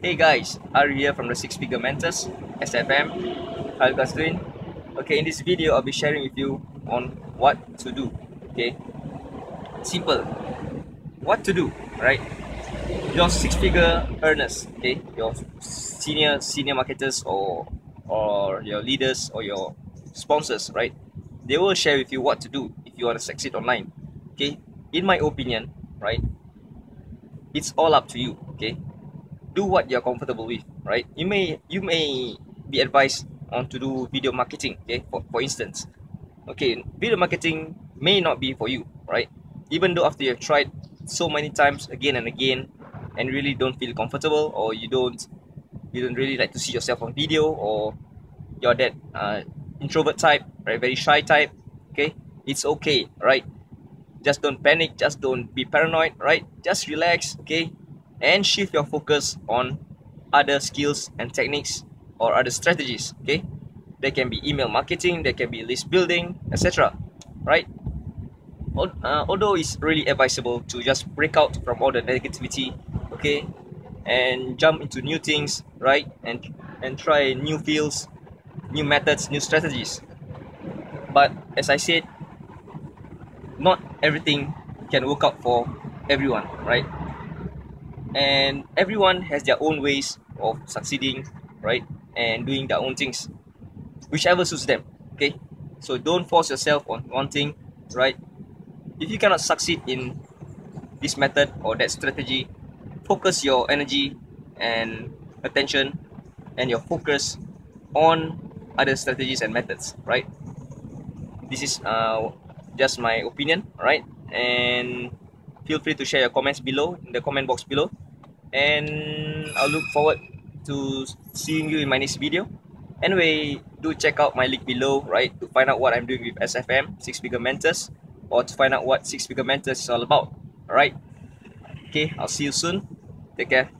Hey guys, Ari here from the Six Figure Mentors, SFM. How you guys doing? Okay, in this video, I'll be sharing with you on what to do. Okay, simple. What to do, right? Your six-figure earners, okay, your senior senior marketers or or your leaders or your sponsors, right? They will share with you what to do if you want to succeed online. Okay, in my opinion, right? It's all up to you. Okay, do what you're comfortable with right? You may you may be advised on to do video marketing okay? For, for instance okay video marketing may not be for you right? Even though after you've tried so many times again and again and really don't feel comfortable or you don't you don't really like to see yourself on video or you're that uh, introvert type right? Very shy type okay? It's okay right? Just don't panic just don't be paranoid right? Just relax okay and shift your focus on other skills and techniques or other strategies okay? There can be email marketing there can be list building etc right? Uh, although it's really advisable to just break out from all the negativity okay? And jump into new things right? And and try new fields new methods new strategies. But as i said not everything can work out for everyone right and everyone has their own ways of succeeding right? And doing their own things whichever suits them okay? So don't force yourself on one thing right? If you cannot succeed in this method or that strategy focus your energy and attention and your focus on other strategies and methods right? This is uh, just my opinion right and feel free to share your comments below in the comment box below and I'll look forward to seeing you in my next video. Anyway do check out my link below right to find out what I'm doing with SFM Six Figure Mentors or to find out what Six Figure Mentors is all about. Alright? Okay I'll see you soon. Take care